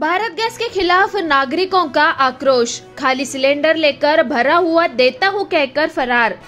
Bharat gas के खिलाफ नागरिकों का आक्रोश। खाली सिलेंडर लेकर भरा हुआ देता हूं कहकर फरार।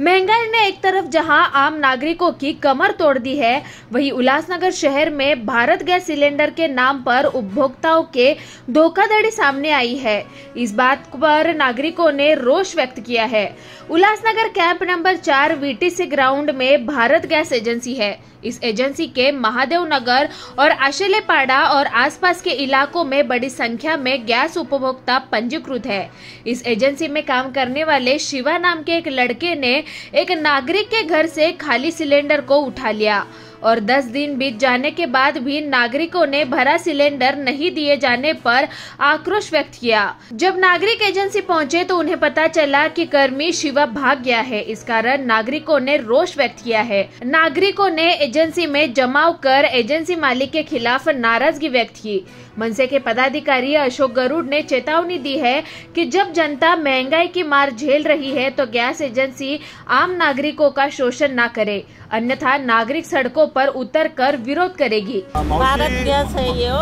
महँगाई ने एक तरफ़ जहाँ आम नागरिकों की कमर तोड़ दी है, वहीं उल्लासनगर शहर में भारत गैस सिलेंडर के नाम पर उपभोक्ताओं के धोखाधड़ी सामने आई है। इस बात पर नागरिकों ने रोष व्यक्त किया है। उल्लासनगर कैंप नंबर चार वीटीसी ग्राउंड में भारत गैस एजेंसी है। इस एजेंसी के महादेव नगर और आशेलेपाड़ा और आसपास के इलाकों में बड़ी संख्या में गैस उपभोक्ता पंजीकृत है। इस एजेंसी में काम करने वाले शिवा नाम के एक लड़के ने एक नागरिक के घर से खाली सिलेंडर को उठा लिया। और 10 दिन बीत जाने के बाद भी नागरिकों ने भरा सिलेंडर नहीं दिए जाने पर आक्रोश व्यक्त किया। जब नागरिक एजेंसी पहुँचे तो उन्हें पता चला कि कर्मी शिवा भाग गया है। इस कारण नागरिकों ने रोष व्यक्त किया है। नागरिकों ने एजेंसी में जमाव कर एजेंसी मालिक के खिलाफ नाराज़गी व्यक्त की। मनसे के पदाधिकारी अशोक गरुड़ ने चेतावनी दी है कि जब जनता महँगाई की मार झेल रही है तो गैस एजेंसी आम नागरिकों का शोषण न करे। अन्यथा नागरिक सड़कों पर उतर कर विरोध करेगी। भारत गॅस आहे यो.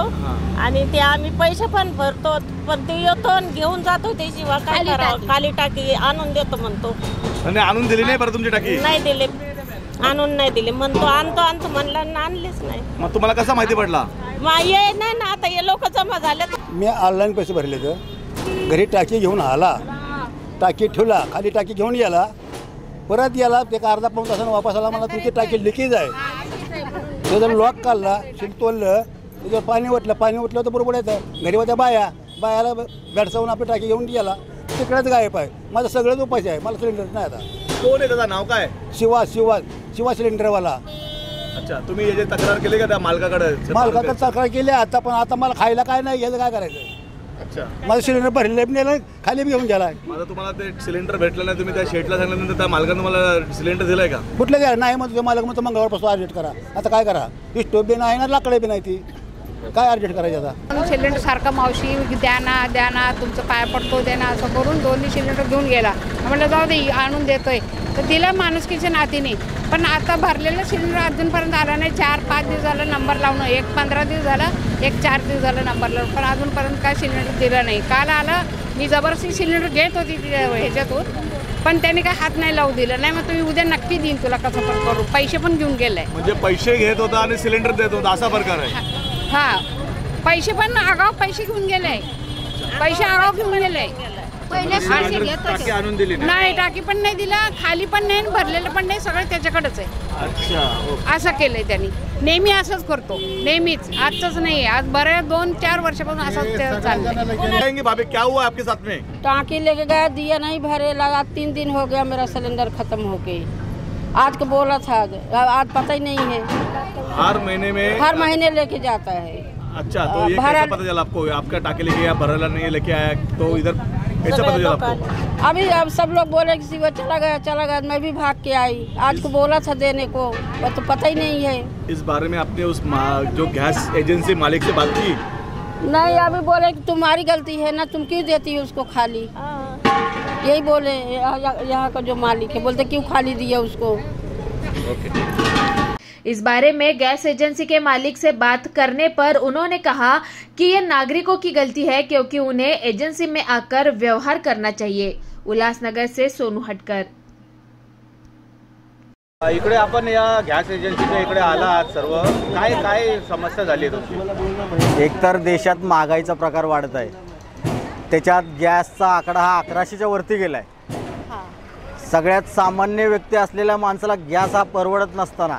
आणि ते आम्ही पैसे पण भरतो पण ते येतो आणि घेऊन जातो त्याशिवाय काय करावं? खाली टाकी आणून देतो म्हणतो. आणि आणून दिली नाही बरं तुमची टाकी? नाही दिले. आणून नाही दिले. म्हणतो आणतो आणतो म्हणला आणि आणलेच नाही. मग तुम्हाला कसा माहिती पडला? मग ये नाही ना आता हे लोक जमा झालेत. मी ऑनलाईन पैसे भरले तर घरी टाकी घेऊन आला. टाकी ठेवला. खाली टाकी घेऊन गेला. परत याला ते का अर्धा पाऊन तासानं वापस आला. मला तुमची टाकी लिकेज आहे. त्याचं लॉक काढला शीट तोडलं त्याच्यावर पाणी ओतलं पाणी ओतलं तर बरोबर येतं घरी होत्या बाया बायाला भेडसावून आपली टाकी घेऊन गेला. तिकडेच गायब आहे. माझं सगळंच उपाय आहे. मला सिलेंडर नाही आता. कोण आहे त्याचं नाव काय? शिवा शिवा शिवा सिलेंडरवाला अच्छा तुम्ही याची तक्रार केली का त्या मालकाकडे? मालकाकडे तक्रार केली आता पण आता मला खायला काय नाही घ्यायचं काय करायचं? अच्छा. माझं सिलेंडर भरलेलं बी नेलं खाली बी घेऊन गेला माझं तुम्हाला ते सिलेंडर भेटलं नाही तुम्ही त्या शेटला सांगितल्यानंतर त्या मालकानं तुम्हाला सिलेंडर दिलाय का? कुठलं काय नाही म्हणतो मालक म्हणतो मंगळवारपासून अर्जेंट करा. आता काय करा? स्टोव बी नाही ना लाकडे बी नाही ती. काय अर्जेंट करायचं आता? सिलेंडर सारखा मावशी द्या ना द्या ना तुमचं पाय पडतो द्या ना असं करून दोन्ही सिलेंडर घेऊन गेला. म्हटलं जाऊ दे आणून देतोय. तर दिला माणुसकीच्या नातीने. पण आता भरलेलं सिलेंडर अजूनपर्यंत आला नाही. चार पाच दिवस झालं नंबर लावणं. एक पंधरा दिवस झालं एक चार दिवस झालं नंबर लावून. पण अजूनपर्यंत काय सिलेंडर दिलं नाही. काल आलं मी जबरदस्ती सिलेंडर घेत होती ह्याच्यातून. पण त्याने काय हात नाही लावू दिलं. नाही मग तुम्ही उद्या नक्की देईन तुला कसं पण करू. पैसे पण घेऊन गेलाय. म्हणजे पैसे घेत होता आणि सिलेंडर देत होता. असा प्रकार आहे. हा. पैसे पण आगाव पैसे घेऊन गेले. पैसे आगाव घेऊन गेले. टाकी आणून दिली नाही. नाही टाकी पण नाही दिला खाली पण नाही आणि भरलेलं पण नाही सगळं त्याच्याकडेच आहे. अच्छा ओके. असं केलंय त्यांनी. नेहमी असंच करतो. नेहमीच. आजच नाही आज बऱ्याच दोन चार वर्षापासून असंच ते चाललंय. कहेंगे भाभी क्या हुआ आपके साथ में? टाँकी लेके गया दिया नहीं भरे लगा तीन दिन हो गया मेरा सिलेंडर खत्म हो गई आज को बोला था आज पता ही नहीं है। हर महीने में हर महीने लेके जाता है। अच्छा तो ये कैसे पता चला आपको? आपका टाके लेके गया भरला नहीं लेके आया तो इधर कैसे पता चला आपको? अभी अब सब लोग बोले कि वो चला गया चला गया मैं भी भाग के आई। आज को बोला था देने को वो तो पता ही नहीं है। इस बारे में आपने उस जो गैस एजेंसी मालिक से बात की? नहीं अभी बोले कि तुम्हारी गलती है ना तुम क्यों देती हो उसको खाली? यही बोले यहाँ यहाँ का जो मालिक है बोलते क्यों खाली दिया उसको? इस बारे में गैस एजेंसी के मालिक से बात करने पर उन्होंने कहा कि ये नागरिकों की गलती है क्योंकि उन्हें एजेंसी में आकर व्यवहार करना चाहिए। उल्लासनगर से सोनू हटकर। इकडे आपण या गॅस एजन्सीच्या इकडे आला आहात सर्व. काय काय समस्या झाली तुमची? एकतर देशात महागाईचा प्रकार वाढत आहे. त्याच्यात गॅसचा आकडा हा अकराशेच्या वरती गेला आहे सगळ्यात सामान्य व्यक्ती असलेल्या माणसाला गॅस हा परवडत नसताना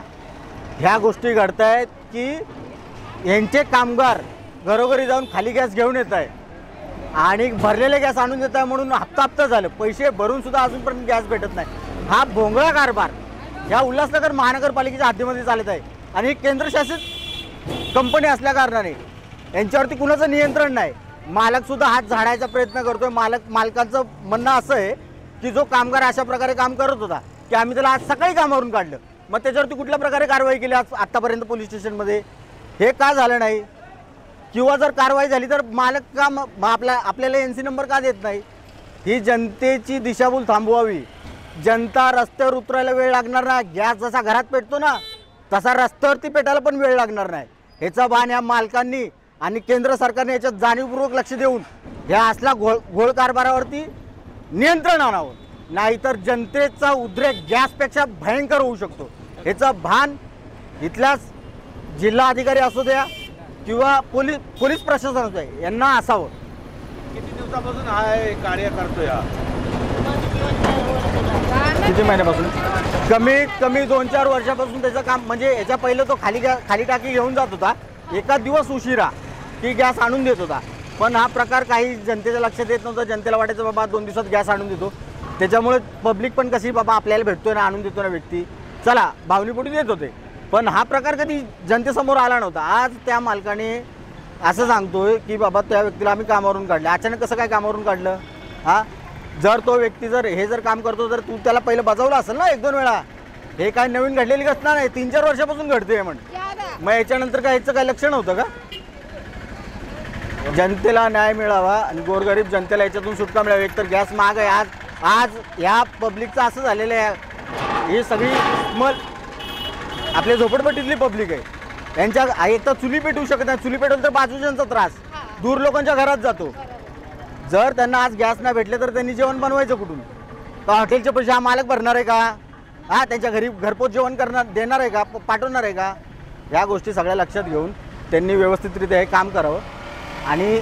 ह्या गोष्टी घडत आहेत की यांचे कामगार घरोघरी जाऊन खाली गॅस घेऊन येत आहे आणि भरलेले गॅस आणून देत आहे म्हणून हप्ता हप्ता झालं. पैसे भरून सुद्धा अजूनपर्यंत गॅस भेटत नाही. हा भोंगळा कारभार ह्या उल्हासनगर महानगरपालिकेच्या हद्दीमध्ये चालत आहे. आणि केंद्रशासित कंपनी असल्या कारणाने यांच्यावरती कुणाचं नियंत्रण नाही. मालक सुद्धा हात झाडायचा प्रयत्न करतोय. मालक मालकाचं म्हणणं असं आहे की जो कामगार अशा प्रकारे काम करत होता की आम्ही त्याला आज सकाळी कामावरून काढलं. मग त्याच्यावरती कुठल्या प्रकारे कारवाई केली आज आत्तापर्यंत पोलीस स्टेशनमध्ये? हे का झालं नाही? किंवा जर कारवाई झाली तर मालक का मग आपल्या आपल्याला एन सी नंबर का देत नाही? ही जनतेची दिशाभूल थांबवावी. जनता रस्त्यावर उतरायला वेळ लागणार नाही गॅस जसा घरात पेटतो ना तसा रस्त्यावरती पेटायला पण वेळ लागणार नाही. ह्याचा भान या मालकांनी आणि केंद्र सरकारने याच्यात जाणीवपूर्वक लक्ष देऊन ह्या असल्या घोळ घोळ कारभारावरती नियंत्रण आणावं. नाहीतर जनतेचा उद्रेक गॅसपेक्षा भयंकर होऊ शकतो. ह्याचं भान इथल्याच जिल्हा अधिकारी असू द्या किंवा पोलीस पोलीस प्रशासन असू द्या यांना असावं. किती दिवसापासून हा कार्य करतोय हा? किती महिन्यापासून? कमीत कमी दोन चार वर्षापासून त्याचं काम म्हणजे याच्या पहिलं तो खाली खाली टाकी घेऊन जात होता. एका दिवस उशिरा. की गॅस आणून देत होता. पण हा प्रकार काही जनतेच्या लक्षात येत नव्हता. जनतेला वाटायचं बाबा दोन दिवसात गॅस आणून देतो. त्याच्यामुळे पब्लिक पण कशी बाबा आपल्याला भेटतोय ना आणून देतो ना व्यक्ती. चला भावनीपोटी देत होते. पण हा प्रकार कधी जनतेसमोर आला नव्हता. आज त्या मालकाने असं सांगतोय की बाबा त्या व्यक्तीला आम्ही कामावरून काढलं. अचानक कसं काय कामावरून काढलं? हा? जर तो व्यक्ती जर हे जर काम करतो तर तू त्याला पहिलं बजावलं असेल ना एक दोन वेळा? हे काय नवीन घडलेली घटना नाही. तीन चार वर्षापासून घडते म्हण. मग याच्यानंतर काय ह्याचं काय लक्ष नव्हतं का? जनतेला न्याय मिळावा आणि गोरगरीब जनतेला याच्यातून सुटका मिळावी. एकतर गॅस महाग आहे. आज आज ह्या पब्लिकचं असं झालेलं आहे. ही सगळी स्मल आपल्या झोपडपट्टीतली पब्लिक आहे. त्यांच्या एक तर चुली पेटवू शकत नाही. चुली पेटवलं तर बाजूच्यांचा त्रास. दूर लोकांच्या घरात जातो. जर त्यांना आज गॅस नाही भेटले तर त्यांनी जेवण बनवायचं कुठून? का हॉटेलचे पैसे हा मालक भरणार आहे का? हा त्यांच्या घरी घरपोच जेवण करणार देणार आहे का? पाठवणार आहे का? या गोष्टी सगळ्या लक्षात घेऊन त्यांनी व्यवस्थितरित्या हे काम करावं. आणि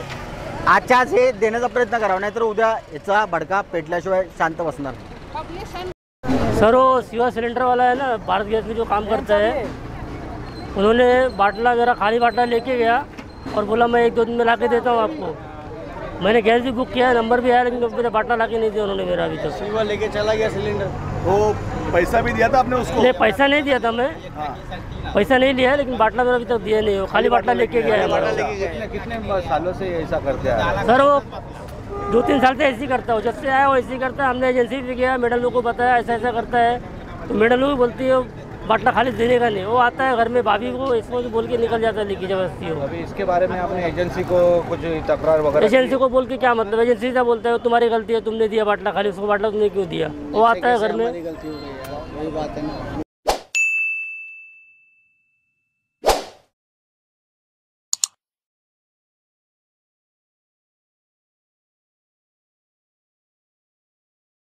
आजच्या आज हे देण्याचा प्रयत्न करावा नाहीतर उद्या याचा भडका पेटल्याशिवाय शांत बसणार. सर वो सिवा सिलेंडर वाला है ना भारत गैस में जो काम करता है उन्होंने बाटला मेरा खाली बाटला लेके गया और बोला मैं एक दो दिन में ला के देता हूँ आपको. मैंने गैस भी बुक किया है नंबर भी आया लेकिन मेरा बाटला ला के नहीं दिया उन्होंने मेरा अभी तक। शिवा लेके चला गया सिलेंडर। वो पैसा भी दिया था आपने उसको? नहीं पैसा नहीं दिया था मैं हाँ। पैसा नहीं लिया लेकिन बाटला मेरा अभी तक दिया नहीं हो। खाली बाटला लेके गया है। कितने कितने सालों से ऐसा करते हैं? सर वो दो तीन साल से ऐसे ही करता हो। जब से आया वो ऐसे ही करता है। हमने एजेंसी भी गया मेडल को बताया ऐसा ऐसा करता है। तो मेडल लोग भी बोलती है बाटला खाली देने का नहीं वो आता है घर में भाभी को इसको बोल के निकल जाता है लेके ज़बरदस्ती हो अभी इसके बारे में आपने एजेंसी को कुछ तकरार वगैरह एजेंसी को बोल के क्या मतलब एजेंसी से बोलता है तुम्हारी गलती है तुमने दिया बाटला खाली उसको बाटला तुमने क्यों दिया? वो आता है घर में।